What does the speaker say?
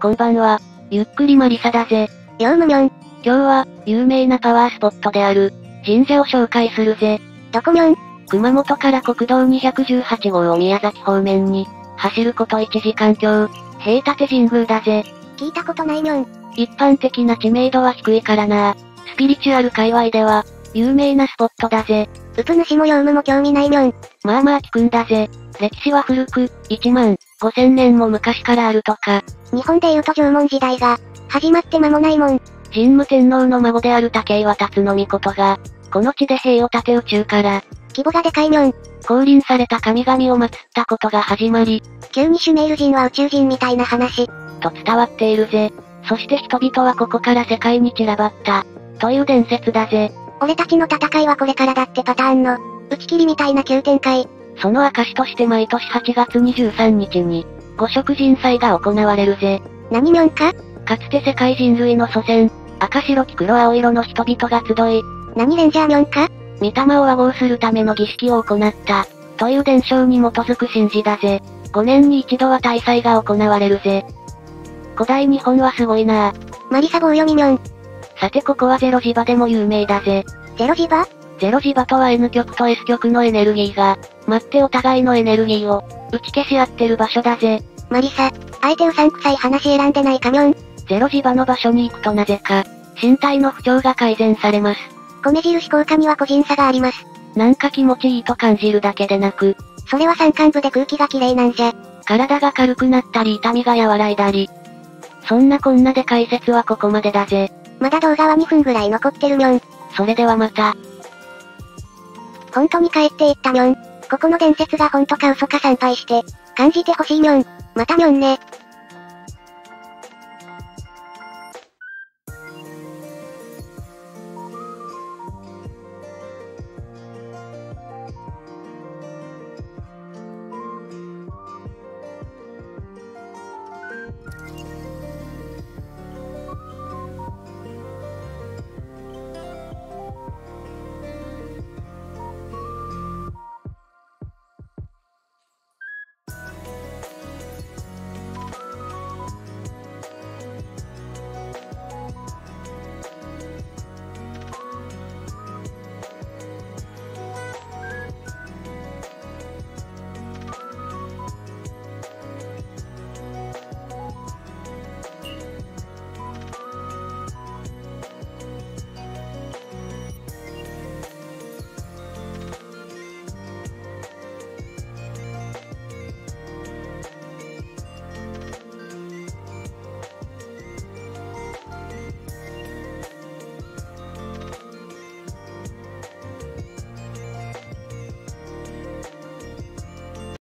こんばんは。ゆっくりマリサだぜ。業務みょん。今日は、有名なパワースポットである、神社を紹介するぜ。どこみょん？熊本から国道218号を宮崎方面に、走ること1時間強、平立神宮だぜ。聞いたことないみょん。一般的な知名度は低いからな。スピリチュアル界隈では、有名なスポットだぜ。うぷ主も業務も興味ないみょん。まあまあ聞くんだぜ。歴史は古く、1万、5000年も昔からあるとか。日本で言うと縄文時代が、始まって間もないもん。神武天皇の孫である武井は辰野命が、この地で兵を立て宇宙から、規模がでかいみょん。降臨された神々を祀ったことが始まり、急にシュメール人は宇宙人みたいな話。と伝わっているぜ。そして人々はここから世界に散らばった、という伝説だぜ。俺たちの戦いはこれからだってパターンの、打ち切りみたいな急展開。その証として毎年8月23日に、五色人祭が行われるぜ。何みょんか？かつて世界人類の祖先、赤白黄黒青色の人々が集い、何レンジャーみょんか？御霊を和合するための儀式を行った、という伝承に基づく神事だぜ。5年に一度は大祭が行われるぜ。古代日本はすごいなマリサ棒読みみょん。さてここはゼロ磁場でも有名だぜ。ゼロ磁場？ゼロ磁場とは N 極と S 極のエネルギーが、待ってお互いのエネルギーを、打ち消し合ってる場所だぜ。マリサ、相手うさんくさい話選んでないかみょん。ゼロ磁場の場所に行くとなぜか、身体の不調が改善されます。米印効果には個人差があります。なんか気持ちいいと感じるだけでなく、それは山間部で空気が綺麗なんじゃ。体が軽くなったり痛みが和らいだり。そんなこんなで解説はここまでだぜ。まだ動画は2分ぐらい残ってるみょん。それではまた。本当に帰っていったみょん。ここの伝説が本当か嘘か参拝して、感じてほしいみょん。またみょんね。